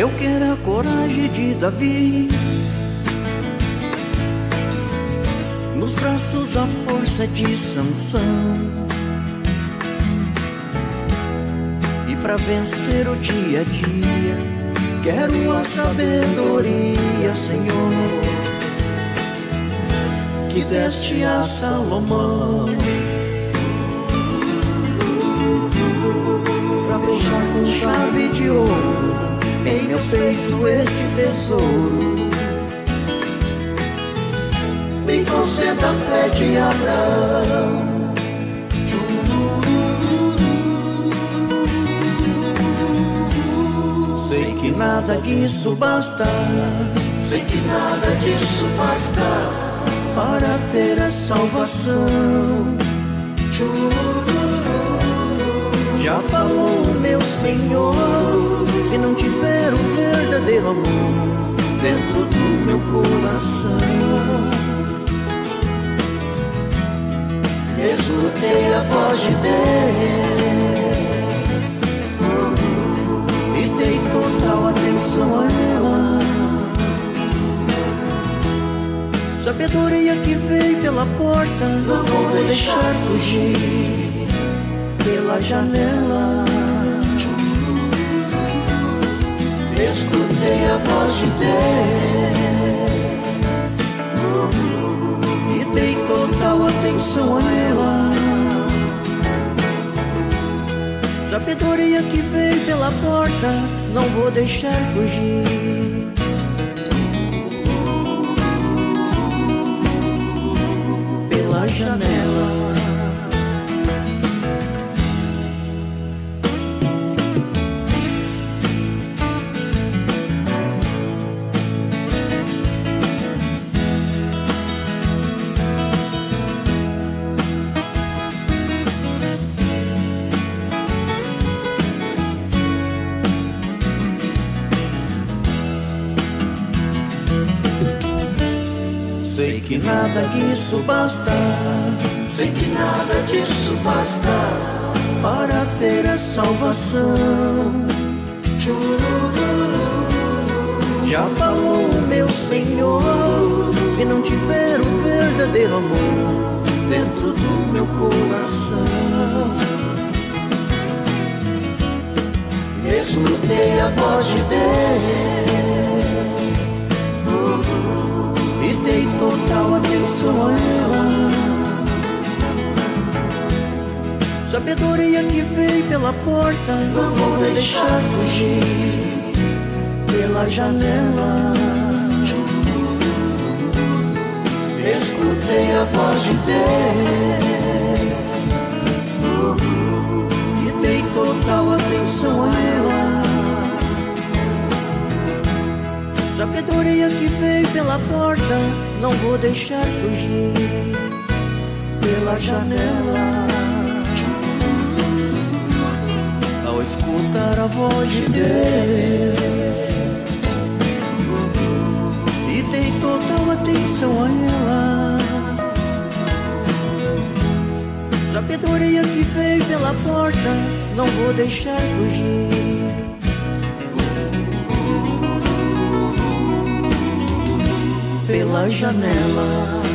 era a coragem de Davi. Nos braços a força de Sansão. E para vencer o dia a dia, quero a sabedoria, Senhor, que deste a Salomão. Pra fechar com chave de ouro em meu peito este tesouro. Me conceda a fé de Abraão. Sei que nada disso basta, sei que nada disso basta para ter a salvação. Já falou o meu Senhor, se não tiver verdadeiro amor dentro do meu coração. Escutei a voz de Deus e dei total atenção a ela. Sabedoria que veio pela porta, não vou deixar fugir pela janela. A voz de Deus e dei total atenção a ela. Sabedoria que veio pela porta, não vou deixar fugir. Pela janela. Sei que nada disso basta, sei que nada disso basta para ter a salvação. Já falou o meu Senhor, se não tiver o verdadeiro amor dentro do meu coração. Escutei a voz de Deus atenção a ela. Sabedoria que veio pela porta, não vou deixar fugir pela janela. Escutei a voz de Deus e dei total atenção a Sabedoria que veio pela porta, não vou deixar fugir pela janela. Ao escutar a voz de Deus e dei total atenção a ela. Sabedoria que veio pela porta, não vou deixar fugir. Pela janela.